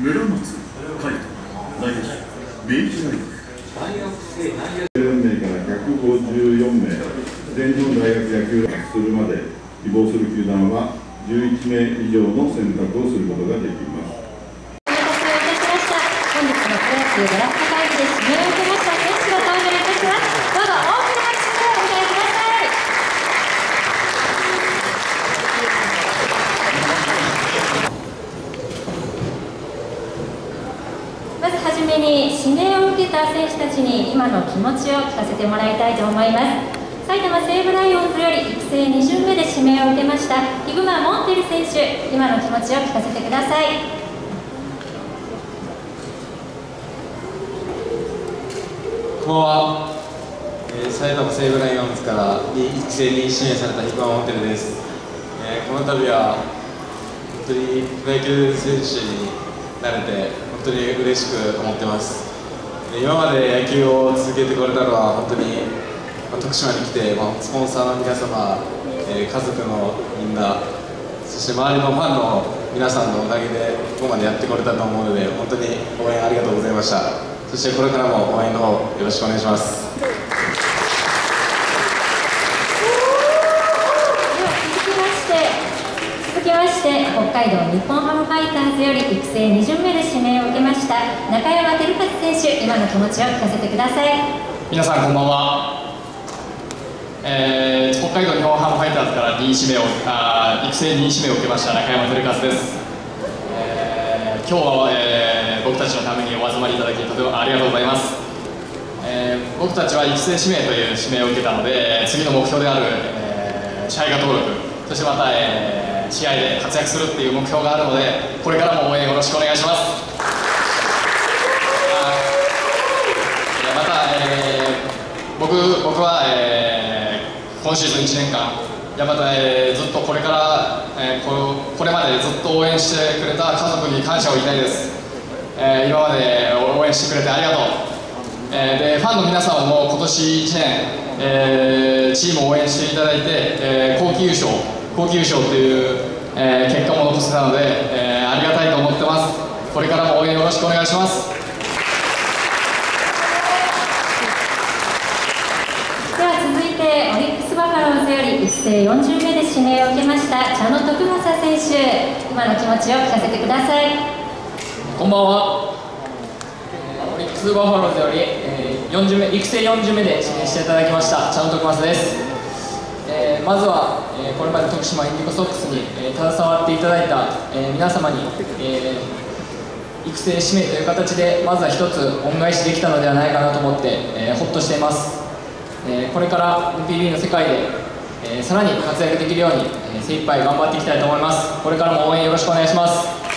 村松海斗内野手明治大学4名から154名、全日本大学野球するまで希望する球団は11名以上の選択をすることができます。お待たせいたしました。本日のプロ野球ドラフト会議で指名を受けました選手をお迎えいたします。どうぞ大きな拍手でお迎えください。まずはじめに指名を受けた選手たちに今の気持ちを聞かせてもらいたいと思います。埼玉西武ライオンズより育成2巡目で指名を受けました。ヒグマ・モンテル選手今の気持ちを聞かせてください。こんばんは、えー、埼玉西武ライオンズから育成に指名されたヒグマモンテルです、えーこの度は本当にプロ野球選手になれて本当に嬉しく思ってます。今まで野球を続けてこれたのは本当に、徳島に来て、スポンサーの皆様、え家族のみんなそして周りのファンの皆さんのおかげでここまでやってこれたと思うので本当に応援ありがとうございました。そしてこれからも応援の方よろしくお願いしますでは続きまして続きまして北海道日本ハムファイターズより育成2巡目で指名を受けました中山照和選手今の気持ちを聞かせてください。皆さんこんばんは、えー北海道日本ハムファイターズから2指名をあ育成2指名を受けました中山照和です、えー今日は、えー僕たちのためにお集まりいただきとてもありがとうございます、えー僕たちは育成指名という指名を受けたので次の目標である、えー支配下登録そしてまた、えー試合で活躍するっていう目標があるのでこれからも応援よろしくお願いします。また、えー僕僕は、えー今シーズン1年間いやまた、えーずっとこれから、えーここれまでずっと応援してくれた家族に感謝を言いたいです、えー今まで応援してくれてありがとう、えーでファンの皆さんも今年1年、えーチームを応援していただいて、えー、後期優勝後期優勝という、えー結果も残せたので、えーありがたいと思ってます。これからも応援よろしくお願いします。では続いてオリックスバファローズより育成40名で指名を受けました茶野徳正選手。今の気持ちを聞かせてください。こんばんは、えーオリックスバファローズより、えー40名育成40名で指名していただきました茶野徳正です、えーまずは、えーこれまで徳島インディゴソックスに、えー携わっていただいた、え皆様に、え育成指名という形でまずは一つ恩返しできたのではないかなと思って、えーほっとしています、えこれから NPB の世界で、えさらに活躍できるように、えー精一杯頑張っていきたいと思います。これからも応援よろしくお願いします。